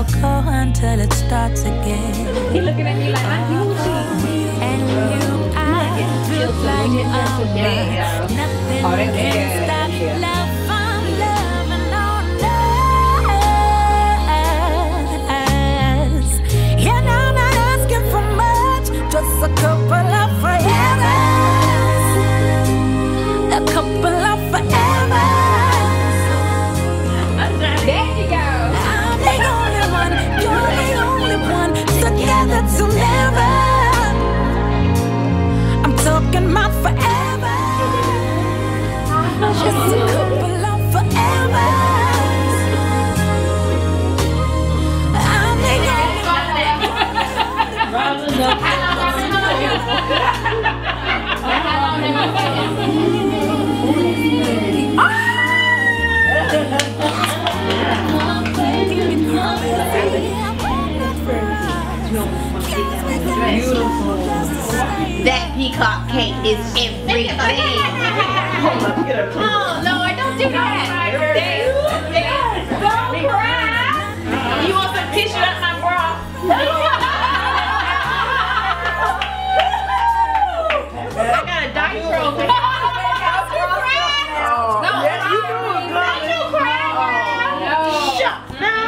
I'll go until it starts again. He's looking at me like I'm guilty. And you, I feel like I'm Nothing can stop love. No.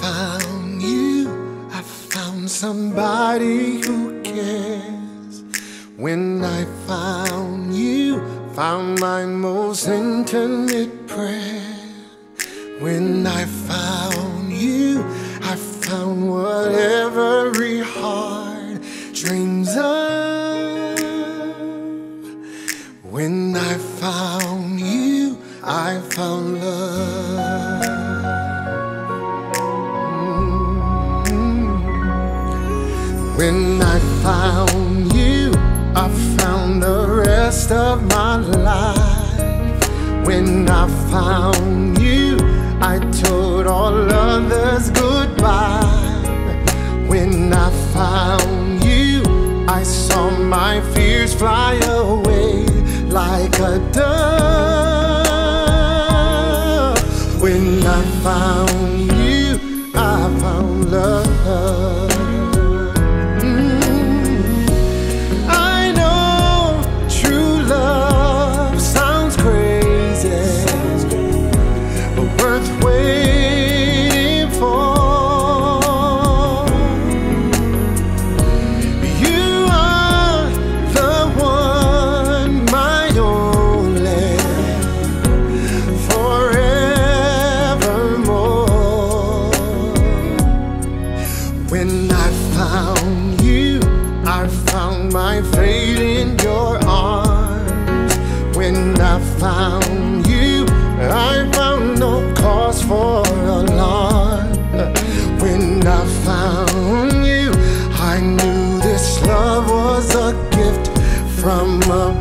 found you, I found somebody who cares. When I found you, found my most intimate prayer. When I found you, I found whatever down the rest of my life. When I found you, I told all others goodbye. When I found you, I saw my fears fly away. When I found you, I found my fate in your arms. When I found you, I found no cause for alarm. When I found you, I knew this love was a gift from above.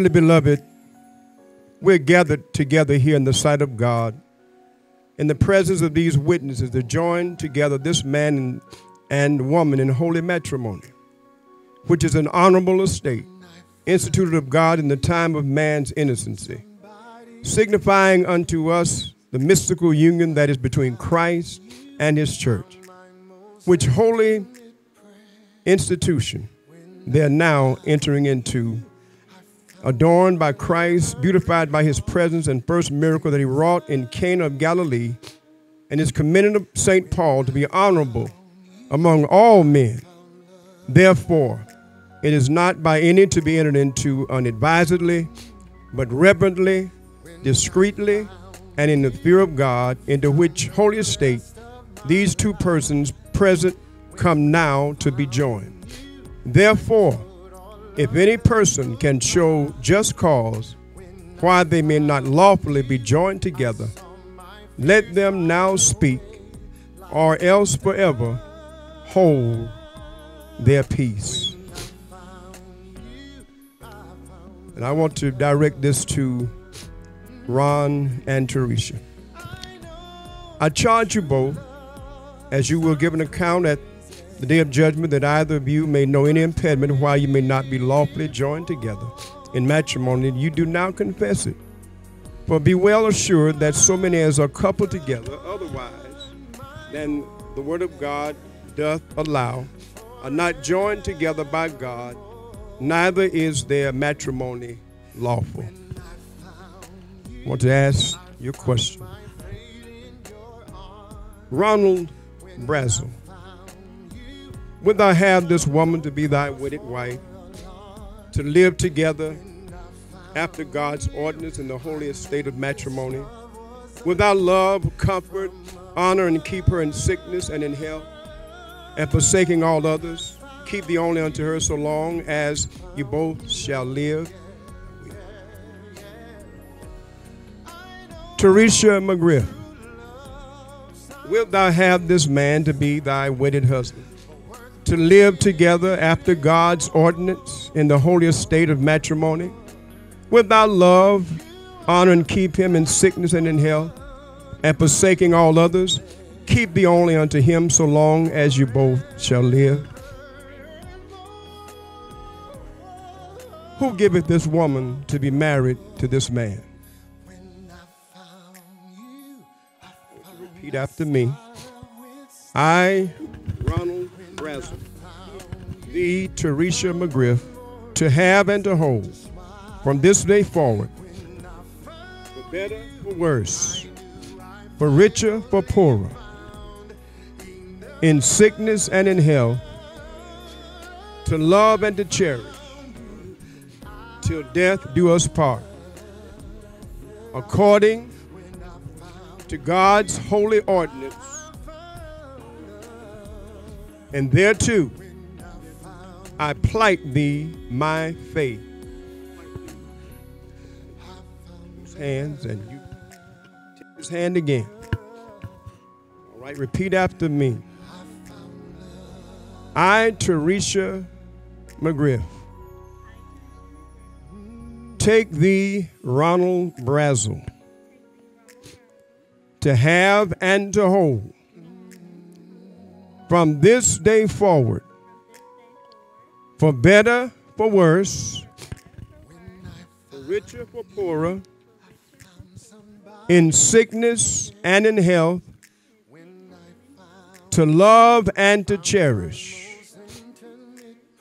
Dearly beloved, we're gathered together here in the sight of God, in the presence of these witnesses to join together this man and, woman in holy matrimony, which is an honorable estate, instituted of God in the time of man's innocency, signifying unto us the mystical union that is between Christ and his church, which holy institution they're now entering into adorned by Christ, beautified by his presence and first miracle that he wrought in Cana of Galilee, and is commended of St. Paul to be honorable among all men. Therefore, it is not by any to be entered into unadvisedly, but reverently, discreetly, and in the fear of God, into which holy estate these two persons present come now to be joined. Therefore, if any person can show just cause why they may not lawfully be joined together, let them now speak, or else forever hold their peace. And I want to direct this to Ron and Teresha. I charge you both, as you will give an account at the day of judgment, that either of you may know any impediment why you may not be lawfully joined together in matrimony, you do now confess it. For be well assured that so many as are coupled together, otherwise than the word of God doth allow, are not joined together by God, neither is their matrimony lawful. I want to ask your question. Ronald Brazzle, Wilt thou have this woman to be thy wedded wife, to live together after God's ordinance in the holiest state of matrimony? Wilt thou love, comfort, honor, and keep her in sickness and in health, and forsaking all others, keep thee only unto her so long as you both shall live? Teresha McGriff, wilt thou have this man to be thy wedded husband? To live together after God's ordinance in the holy estate of matrimony, without love, honor, and keep him in sickness and in health, and forsaking all others, keep thee only unto him so long as you both shall live. Who giveth this woman to be married to this man? Repeat after me. I, Ronald Brazzle, thee, Teresha McGriff, to have and to hold from this day forward, for better, for worse, for richer, for poorer, in sickness and in health, to love and to cherish, till death do us part, according to God's holy ordinance and thereto I plight thee my faith. Hands and you take his hand again. All right, repeat after me. I, Teresha McGriff, take thee, Ronald Brazzle, to have and to hold from this day forward, for better, for worse, for richer for poorer, in sickness and in health, to love and to cherish,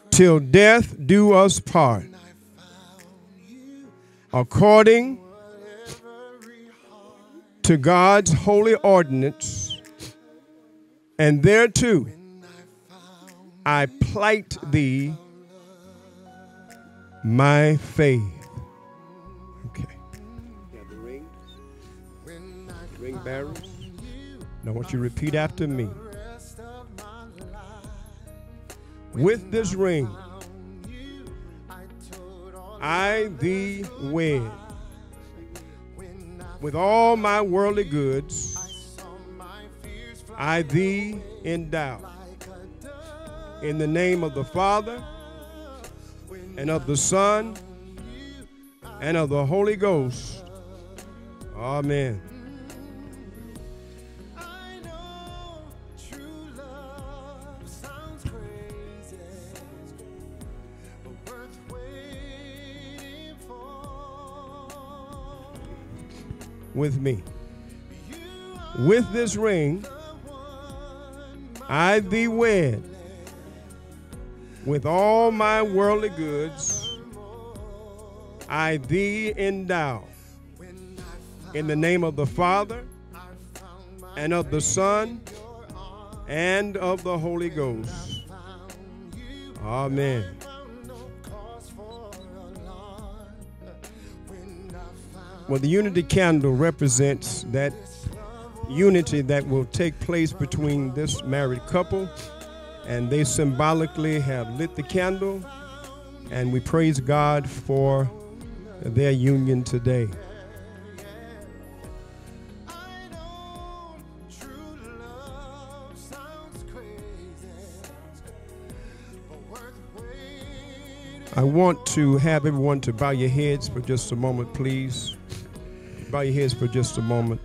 till death do us part, according to God's holy ordinance, and thereto I plight thee my faith. Okay. Got the rings, ring bearers. Now, I want you to repeat after me. With this ring, I thee wed. With all my worldly goods, I thee endow. In the name of the Father, and of the Son, and of the Holy Ghost. Amen. With me. With this ring, I thee wed. With all my worldly goods, I thee endow. In the name of the Father, and of the Son, and of the Holy Ghost. Amen. Well, the unity candle represents that unity that will take place between this married couple, and they symbolically have lit the candle, and we praise God for their union today. I want to have everyone to bow your heads for just a moment, please. Bow your heads for just a moment.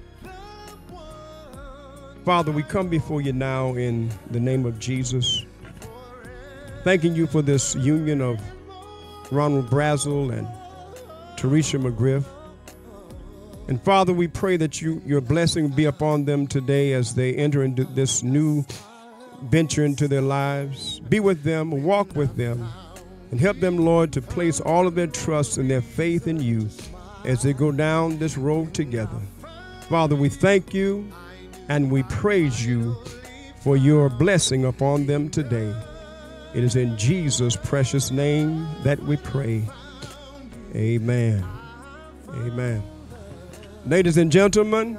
Father, we come before you now in the name of Jesus, thanking you for this union of Ronald Brazzle and Teresha McGriff. And Father, we pray that you, your blessing be upon them today as they enter into this new venture into their lives. Be with them, walk with them, and help them, Lord, to place all of their trust and their faith in you as they go down this road together. Father, we thank you and we praise you for your blessing upon them today. It is in Jesus' precious name that we pray. Amen. Amen. Ladies and gentlemen,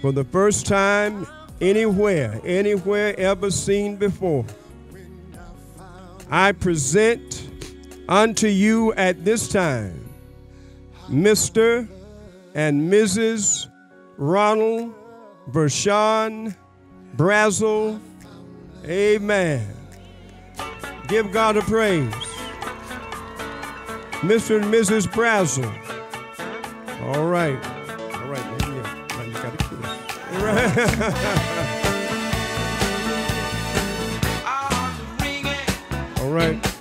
for the first time anywhere, anywhere ever seen before, I present unto you at this time Mr. and Mrs. Ronald Vershawn Brazzle. Amen. Give God a praise. Mr. and Mrs. Brazzle. All right. All right. There you go. Now you got to kiss. All right. All right.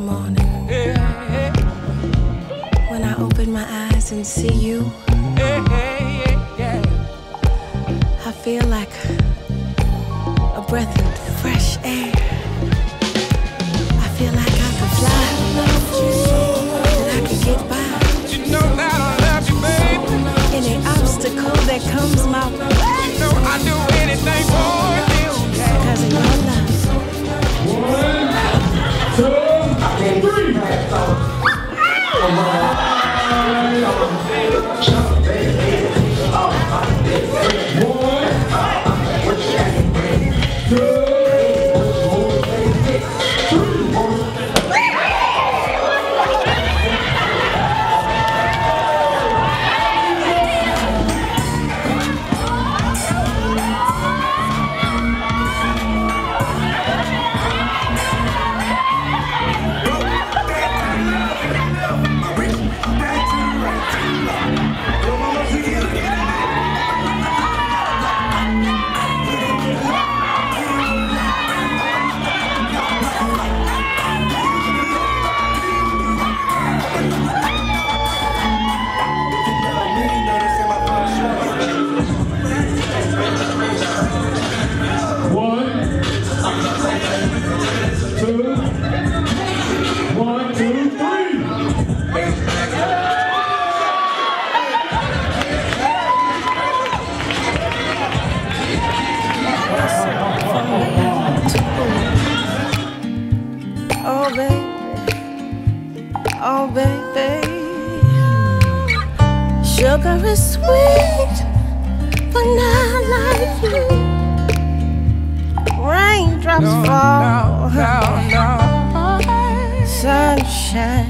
the morning. When I open my eyes and see you, yeah. I feel like a breath of fresh air. I feel like I can fly, that I get by. Any obstacle that comes my way, you know I do anything for. One, Sugar is sweet, but not like you. Raindrops no, fall, no, no, sunshine.